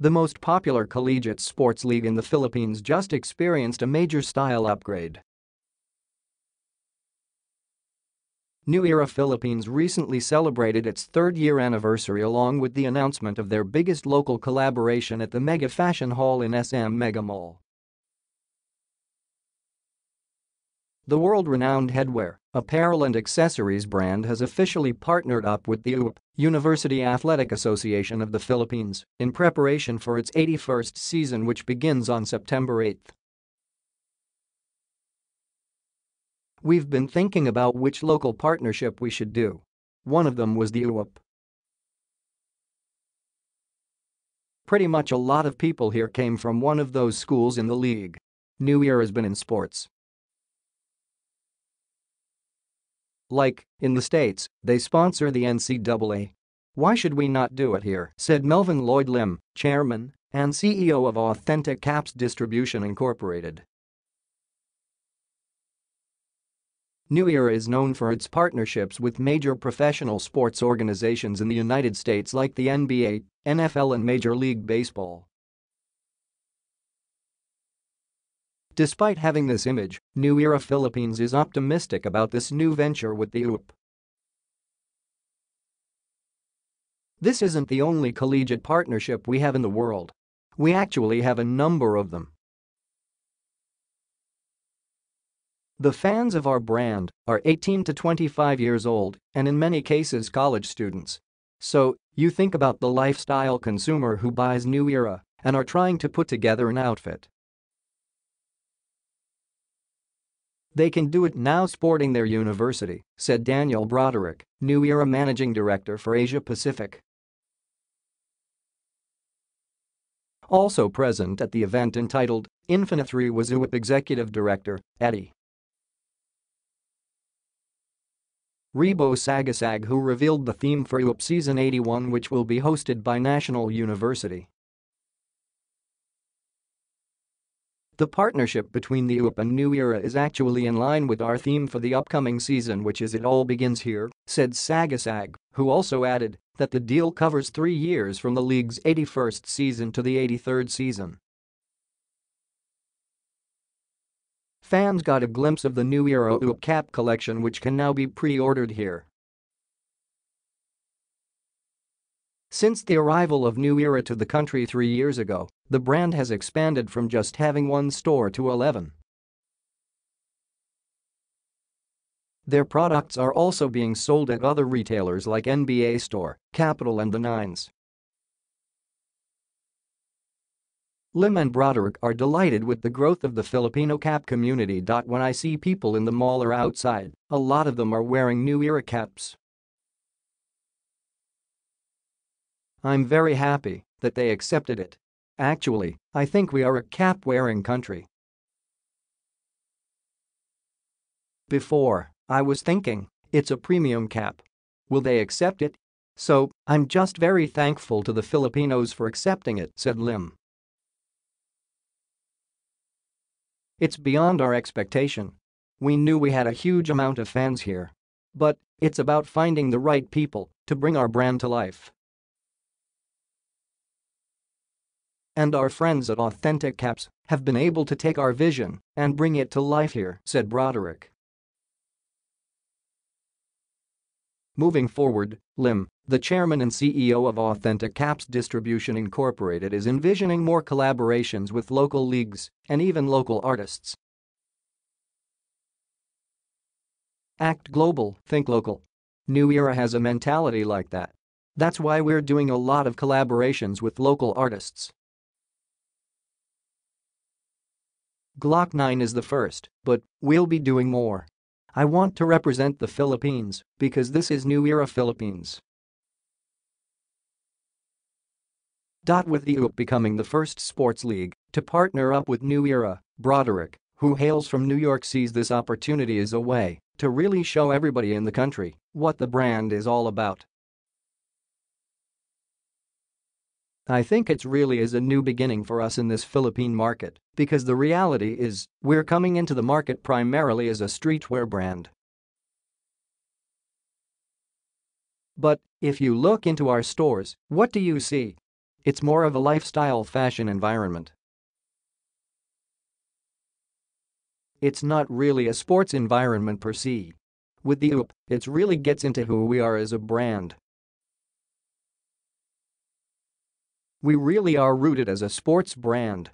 The most popular collegiate sports league in the Philippines just experienced a major style upgrade. New Era Philippines recently celebrated its third-year anniversary along with the announcement of their biggest local collaboration at the Mega Fashion Hall in SM Megamall. The world-renowned headwear, apparel and accessories brand has officially partnered up with the UAAP, University Athletic Association of the Philippines, in preparation for its 81st season which begins on September 8. We've been thinking about which local partnership we should do. One of them was the UAAP. Pretty much a lot of people here came from one of those schools in the league. New Era has been in sports. Like, in the States, they sponsor the NCAA. Why should we not do it here? said Melvin Lloyd Lim, chairman and CEO of Authentic Caps Distribution Incorporated. New Era is known for its partnerships with major professional sports organizations in the United States like the NBA, NFL and Major League Baseball. Despite having this image, New Era Philippines is optimistic about this new venture with the UAAP. This isn't the only collegiate partnership we have in the world. We actually have a number of them. The fans of our brand are 18 to 25 years old and in many cases college students. So, you think about the lifestyle consumer who buys New Era and are trying to put together an outfit. They can do it now sporting their university, said Daniel Broderick, New Era Managing Director for Asia Pacific. Also present at the event entitled Infinite 3 was UAAP Executive Director, Eddie Rebo Saguisag who revealed the theme for UAAP Season 81 which will be hosted by National University. The partnership between the UAAP and New Era is actually in line with our theme for the upcoming season which is It All Begins Here, said Saguisag, who also added that the deal covers three years from the league's 81st season to the 83rd season. Fans got a glimpse of the new Era UAAP cap collection which can now be pre-ordered here. Since the arrival of New Era to the country three years ago, the brand has expanded from just having one store to 11. Their products are also being sold at other retailers like NBA Store, Capital and the Nines. Lim and Broderick are delighted with the growth of the Filipino cap community. When I see people in the mall or outside, a lot of them are wearing new era caps. I'm very happy that they accepted it. Actually, I think we are a cap-wearing country. Before, I was thinking, it's a premium cap. Will they accept it? So, I'm just very thankful to the Filipinos for accepting it, said Lim. It's beyond our expectation. We knew we had a huge amount of fans here. But it's about finding the right people to bring our brand to life. And our friends at Authentic Caps have been able to take our vision and bring it to life here, said Broderick. Moving forward, Lim, the chairman and CEO of Authentic Caps Distribution Incorporated is envisioning more collaborations with local leagues and even local artists. Act global, think local. New Era has a mentality like that. That's why we're doing a lot of collaborations with local artists. Gloc-9 is the first, but we'll be doing more. I want to represent the Philippines because this is New Era Philippines. With the UAAP becoming the first sports league to partner up with New Era, Broderick, who hails from New York sees this opportunity as a way to really show everybody in the country what the brand is all about. I think it's really is a new beginning for us in this Philippine market because the reality is we're coming into the market primarily as a streetwear brand. But if you look into our stores, what do you see? It's more of a lifestyle fashion environment. It's not really a sports environment per se. With the UAAP, it really gets into who we are as a brand. We really are rooted as a sports brand.